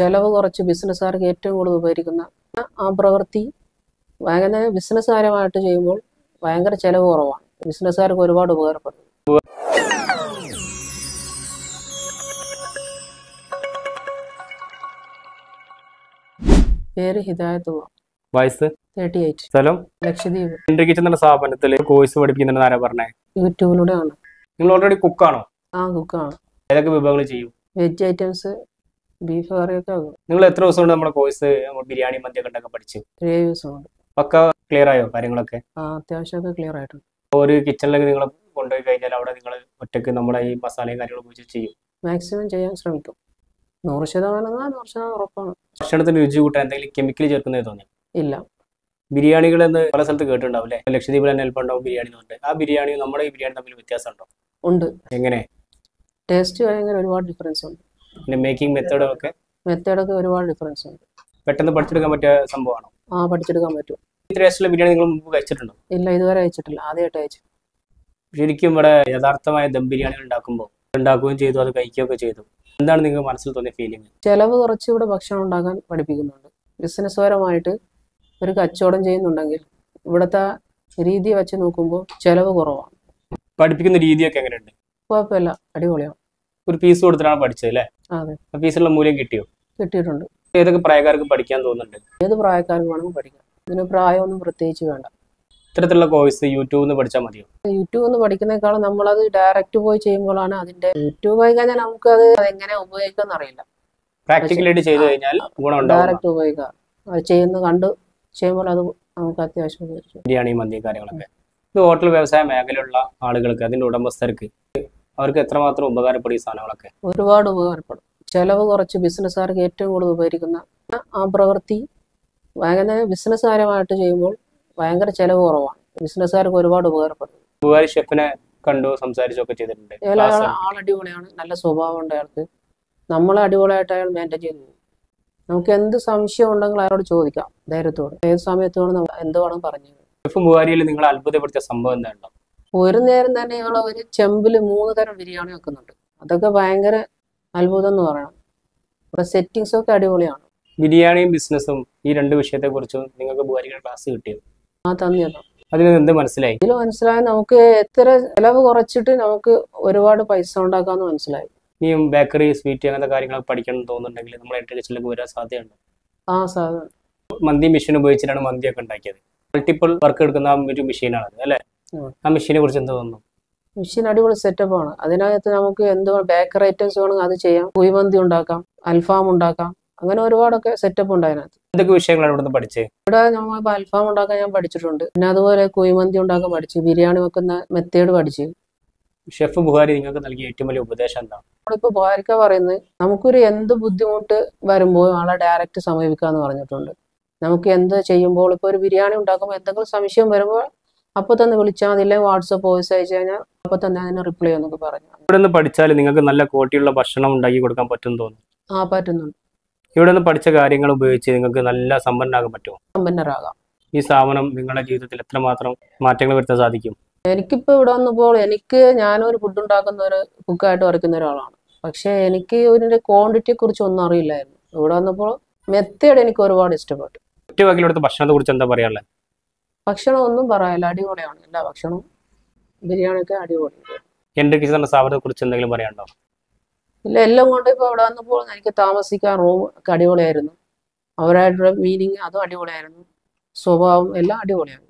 ചെലവ് കുറച്ച് ബിസിനസ്സുകാർക്ക് ഏറ്റവും കൂടുതൽ ഉപകരിക്കുന്ന ആ പ്രവൃത്തി ഭയങ്കര ബിസിനസ്സുകാരമായിട്ട് ചെയ്യുമ്പോൾ ഭയങ്കര ചെലവ് കുറവാണ്. ബിസിനസ്സുകാർക്ക് ഒരുപാട് ഉപകാരപ്പെടും. പേര് ഹിദായത്ത് വയസ്സ്? തേർട്ടി എയ്റ്റ് സ്ഥലം? ലക്ഷദ്വീപ്. എന്ന സ്ഥാപനത്തിൽ കോഴ്സ് പഠിപ്പിക്കുന്നുണ്ടെന്ന് ആരാ പറഞ്ഞേ? യൂട്യൂബിലൂടെയാണ്. നിങ്ങൾ ഓൾറെഡി കുക്കാണോ ആ കുക്കാണ് ഏതൊക്കെ വിഭവങ്ങൾ ചെയ്യും? വെജ് ഐറ്റംസ് ബീഫ് കറിയൊക്കെ ആകും നിങ്ങൾ എത്ര ദിവസം കൊണ്ട് നമ്മുടെ കോഴ്സ് ബിരിയാണി മന്തി കണ്ടൊക്കെ പഠിച്ചു? ത്രീ ദിവസം കൊണ്ട് പക്ക ക്ലിയർ ആയോ കാര്യങ്ങളൊക്കെ? ആ അത്യാവശ്യമൊക്കെ ക്ലിയർ ആയിട്ടുണ്ട്. ഒരു കിച്ചണിലേക്ക് നിങ്ങൾ കൊണ്ടുപോയി കഴിഞ്ഞാൽ അവിടെ നിങ്ങൾ ഒറ്റയ്ക്ക് നമ്മുടെ ഈ മസാലയും കാര്യങ്ങളും ഉപയോഗിച്ച് ചെയ്യും? മാക്സിമം ചെയ്യാൻ ശ്രമിക്കും. നൂറ് ശതമാനം എന്നാൽ നൂറ് ശതമാനം ഉറപ്പാണ്. ഭക്ഷണത്തിന് രുചി കൂട്ടാൻ എന്തെങ്കിലും കെമിക്കൽ ചേർക്കുന്നേ തോന്നി ഇല്ല. ബിരിയാണികൾ എന്ന് പല സ്ഥലത്ത് കേട്ടിട്ടുണ്ടാവും അല്ലേ? ലക്ഷദ്വീപിൽ തന്നെ അല്പം ഉണ്ടാവും ബിരിയാണി എന്ന് പറഞ്ഞിട്ട്. ആ ബിരിയാണി നമ്മുടെ ഈ ബിരിയാണി തമ്മിൽ വ്യത്യാസം ഉണ്ടോ. ഉണ്ട് എങ്ങനെ? ടേസ്റ്റ് ഭയങ്കര ഒരുപാട് ഡിഫറൻസ് ഉണ്ട്. പിന്നെ മേക്കിംഗ് മെത്തേഡും ഒക്കെ? മെത്തേഡൊക്കെ ഒരുപാട് ഡിഫറൻസ് ഉണ്ട്. പെട്ടെന്ന് പഠിച്ചെടുക്കാൻ പറ്റിയ സംഭവമാണോ? ആ പഠിച്ചെടുക്കാൻ പറ്റും. ടേസ്റ്റുള്ള ബിരിയാണി നിങ്ങൾ മുമ്പ് കഴിച്ചിട്ടുണ്ടോ? ഇല്ല ഇതുവരെ അയച്ചിട്ടില്ല ആദ്യമായിട്ട് അയച്ചു ശരിക്കും ഇവിടെ യഥാർത്ഥമായ ദം ബിരിയാണികൾ ഉണ്ടാക്കുമ്പോൾ ഉണ്ടാക്കുകയും ചെയ്തു അത് കഴിക്കുകയൊക്കെ ചെയ്തു. എന്താണ് നിങ്ങൾക്ക് മനസ്സിൽ തോന്നിയ ഫീലിംഗ് ചെലവ് കുറച്ച് ഇവിടെ ഭക്ഷണം ഉണ്ടാക്കാൻ പഠിപ്പിക്കുന്നുണ്ട്. ബിസിനസ് പരമായിട്ട് ഒരു കച്ചവടം ചെയ്യുന്നുണ്ടെങ്കിൽ ഇവിടുത്തെ രീതി വെച്ച് നോക്കുമ്പോൾ ചെലവ് കുറവാണ്. പഠിപ്പിക്കുന്ന രീതിയൊക്കെ എങ്ങനെയുണ്ട്? കുഴപ്പമില്ല. അടിപൊളിയാണ്. ഒരു ഫീസ് കൊടുത്തിട്ടാണ് പഠിച്ചത് അല്ലേ? ഫീസുള്ള മൂല്യം കിട്ടിയോ? കിട്ടിയിട്ടുണ്ട്. ഏതൊക്കെ പ്രായക്കാർക്ക് പഠിക്കാൻ തോന്നുന്നുണ്ട്? ഏത് പ്രായക്കാർക്ക് വേണമെങ്കിൽ പഠിക്കാം. ഇതിന് പ്രായമൊന്നും പ്രത്യേകിച്ച് വേണ്ട. ഇത്തരത്തിലുള്ള കോഴ്സ് യൂട്യൂബിൽ നിന്ന് പഠിച്ചാൽ മതിയോ? യൂട്യൂബ് നിന്ന് പഠിക്കുന്നേക്കാളും നമ്മളത് ഡയറക്റ്റ് പോയി ചെയ്യുമ്പോഴാണ് അതിന്റെ യൂട്യൂബ് ആയി കഴിഞ്ഞാൽ നമുക്ക് അത് എങ്ങനെ ഉപയോഗിക്കാന്ന് അറിയില്ല. പ്രാക്ടിക്കലായിട്ട് ചെയ്തു കഴിഞ്ഞാൽ ഡയറക്റ്റ് ഉപയോഗിക്കാം അത് ചെയ്യുന്ന കണ്ട് ചെയ്യുമ്പോൾ അത് നമുക്ക് അത്യാവശ്യം ബിരിയാണി മന്തി കാര്യങ്ങളൊക്കെ. ഇത് ഹോട്ടൽ വ്യവസായ മേഖലയുള്ള ആളുകൾക്ക് അതിന്റെ ഉടമസ്ഥർക്ക് അവർക്ക് എത്രമാത്രം ഉപകാരപ്പെടും ഈ സാധനങ്ങളൊക്കെ? ഒരുപാട് ഉപകാരപ്പെടും. ചെലവ് കുറച്ച് ബിസിനസ്സുകാർക്ക് ഏറ്റവും കൂടുതൽ ഉപകരിക്കുന്ന ആ പ്രവൃത്തി ഭയങ്കര ബിസിനസ്സുകാരമായിട്ട് ചെയ്യുമ്പോൾ ഭയങ്കര ചെലവ് കുറവാണ്. ബിസിനസ്സുകാർക്ക് ഒരുപാട് ഉപകാരപ്പെടും. ബുഹാരി ഷെഫിനെ കണ്ടു സംസാരിച്ചൊക്കെ ചെയ്തിട്ടുണ്ട്. ആൾ അടിപൊളിയാണ് നല്ല സ്വഭാവം ഉണ്ട് അയാൾക്ക്. നമ്മളെ അടിപൊളിയായിട്ട് അയാൾ മെയിന്റെയിൻ ചെയ്തു നമുക്ക് എന്ത് സംശയം ഉണ്ടെങ്കിൽ അയാളോട് ചോദിക്കാം ധൈര്യത്തോട്. ഏത് സമയത്ത് വേണം എന്ത് വേണം പറഞ്ഞു ഷെഫ് ബുഹാരിയിൽ നിങ്ങൾ അത്ഭുതപ്പെടുത്തിയ സംഭവം എന്താണോ ഒരു നേരം തന്നെ ഇയാൾ ഒരു ചെമ്പിൽ മൂന്ന് തരം ബിരിയാണി വെക്കുന്നുണ്ട്. അതൊക്കെ ഭയങ്കര അത്ഭുതം എന്ന് പറയണം. ഇവിടെ സെറ്റിങ്സ് ഒക്കെ അടിപൊളിയാണ്. ബിരിയാണിയും ബിസിനസ്സും ഈ രണ്ട് വിഷയത്തെ കുറിച്ചും നിങ്ങൾക്ക് ക്ലാസ് കിട്ടിയത് ആ തന്നെയതാണ് അതിൽ എന്ത് മനസ്സിലായി? ഇതിൽ മനസ്സിലായി നമുക്ക് എത്ര ചെലവ് കുറച്ചിട്ട് നമുക്ക് ഒരുപാട് പൈസ ഉണ്ടാക്കാന്ന് മനസ്സിലായി. ഇനിയും ബേക്കറി സ്വീറ്റ് അങ്ങനത്തെ കാര്യങ്ങളൊക്കെ പഠിക്കണം തോന്നുന്നുണ്ടെങ്കിൽ നമ്മൾ കിച്ചണിലേക്ക് വരാൻ സാധ്യതയുണ്ട്? ആ സാധ്യത. മന്തി മെഷീൻ ഉപയോഗിച്ചിട്ടാണ് മന്തിയൊക്കെ ഉണ്ടാക്കിയത്. മൾട്ടിപ്പിൾ വർക്ക് എടുക്കുന്ന ഒരു മെഷീനാണ് അല്ലേ. ആ. മെഷീനെ കുറിച്ച് എന്താ തോന്നുന്നു. മെഷീൻ അടിപൊളി ആണ്. അതിനകത്ത് നമുക്ക് എന്ത് ബേക്കറി ഐറ്റംസ് വേണമെങ്കിൽ അത് ചെയ്യാം. കുഴിമന്തി ഉണ്ടാക്കാം. അൽഫാം ഉണ്ടാക്കാം. അങ്ങനെ ഒരുപാടൊക്കെ സെറ്റപ്പ് ഉണ്ട് അതിനകത്ത്. എന്തൊക്കെ വിഷയങ്ങളാണ് ഇവിടെ പഠിച്ചത് ഇവിടെ നമ്മൾ അൽഫാം ഉണ്ടാക്കാൻ ഞാൻ പഠിച്ചിട്ടുണ്ട്. പിന്നെ അതുപോലെ കുഴിമന്തി ഉണ്ടാക്കാൻ പഠിച്ചു. ബിരിയാണി വെക്കുന്ന മെത്തേഡ് പഠിച്ചു. ഷെഫ് ബുഹാരി നിങ്ങൾക്ക് നൽകിയ ഏറ്റവും വലിയ ഉപദേശം എന്താണ്? നമ്മളിപ്പോ ബുഹാരിക്ക പറയുന്നത് നമുക്കൊരു എന്ത് ബുദ്ധിമുട്ട് വരുമ്പോൾ ആളെ ഡയറക്റ്റ് സമീപിക്കാന്ന് പറഞ്ഞിട്ടുണ്ട്. നമുക്ക് എന്ത് ചെയ്യുമ്പോൾ ഇപ്പൊ ഒരു ബിരിയാണി ഉണ്ടാക്കുമ്പോൾ എന്തെങ്കിലും സംശയം വരുമ്പോൾ അപ്പൊ തന്നെ വിളിച്ചാൽ മതി. അല്ലെങ്കിൽ വാട്സപ്പ് വോയിസ് അയച്ചു കഴിഞ്ഞാൽ അപ്പൊ തന്നെ അതിന് റിപ്ലൈ എന്നൊക്കെ പറഞ്ഞു. ഇവിടെ നിന്ന് പഠിച്ചാൽ നിങ്ങൾക്ക് നല്ല ക്വാളിറ്റിയുള്ള ഭക്ഷണം ഉണ്ടാക്കി കൊടുക്കാൻ പറ്റും തോന്നുന്നു. ആ പറ്റുന്നുണ്ട്. ഇവിടെ നിന്ന് പഠിച്ച കാര്യങ്ങൾ ഉപയോഗിച്ച് നിങ്ങൾക്ക് നല്ല സമ്പന്നനാകാൻ പറ്റുമോ? സമ്പന്നരാകാം. ഈ സ്ഥാപനം നിങ്ങളുടെ ജീവിതത്തിൽ എത്രമാത്രം മാറ്റങ്ങൾ വരുത്താൻ സാധിക്കും? എനിക്കിപ്പോ ഇവിടെ വന്നപ്പോൾ എനിക്ക് ഞാനൊരു ഫുഡ് ഉണ്ടാക്കുന്ന ഒരു കുക്കായിട്ട് വരയ്ക്കുന്ന ഒരാളാണ്. പക്ഷെ എനിക്ക് ഇതിന്റെ ക്വാണ്ടിറ്റിയെ കുറിച്ച് ഒന്നും അറിയില്ലായിരുന്നു. ഇവിടെ വന്നപ്പോൾ മെത്തേഡ് എനിക്ക് ഒരുപാട് ഇഷ്ടപ്പെട്ടു. ഒറ്റ വാക്കിലെടുത്ത ഭക്ഷണത്തെ കുറിച്ച് എന്താ പറയാനുള്ളത്? ഭക്ഷണം ഒന്നും പറയല്ല അടിപൊളിയാണ്. എല്ലാ ഭക്ഷണവും. ബിരിയാണിയൊക്കെ അടിപൊളിയാണ് എന്റെ കിച്ചൺ സ്ഥാപനത്തെ കുറിച്ച് എന്തെങ്കിലും പറയാനുണ്ടോ? ഇല്ല എല്ലാം കൊണ്ട് ഇപ്പോൾ ഇവിടെ വന്നപ്പോൾ എനിക്ക് താമസിക്കാൻ റൂം ഒക്കെ അടിപൊളിയായിരുന്നു. അവരായിട്ടുള്ള മീനിങ് അതും അടിപൊളിയായിരുന്നു. സ്വഭാവം എല്ലാം അടിപൊളിയാണ്.